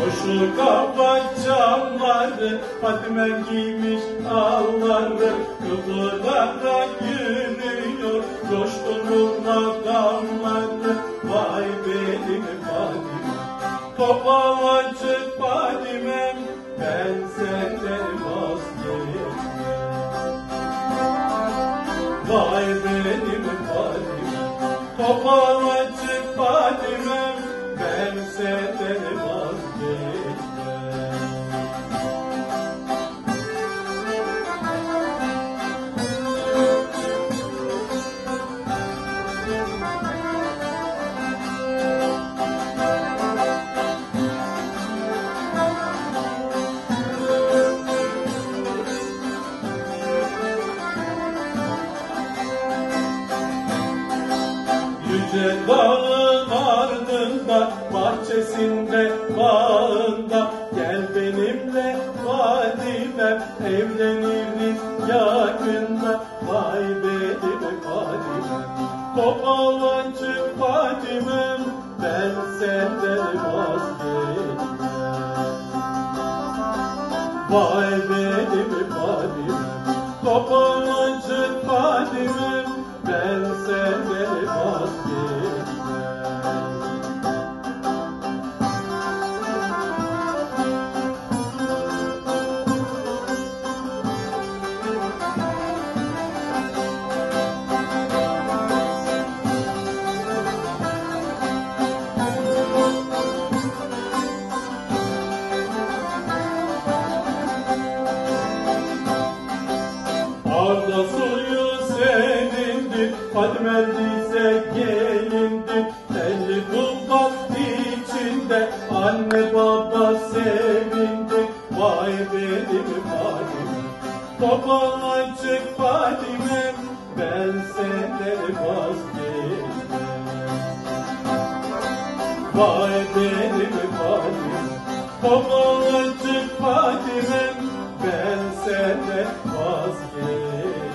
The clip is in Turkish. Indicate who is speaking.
Speaker 1: Şu kafa camları Fatime giymiş alları Kıvırarak yürüyor Coşkunun adamları Vay benim Fatime Topalacı Fatime'm Ben senden vazgeçmem Vay benim Fadime Topalacı Fadime'm Ben senden Yüce dağın ardında, bahçesinde, bağında. Gel benimle Fadime, evleniriz yakında. Vay benim Fadime, topalancı Fadime'm Ben senden vazgeçmem. Vay benim Fadime, topalancı Fadime, senindir, Fadime dize gelindir. Elli kulpak içinde, anne baba sevindi. Vay benim Fadime, topalacık Fadime, ben senden vazgeçmem. Vay benim Fadime, topalacık Fadime, ben senden vazgeçmem.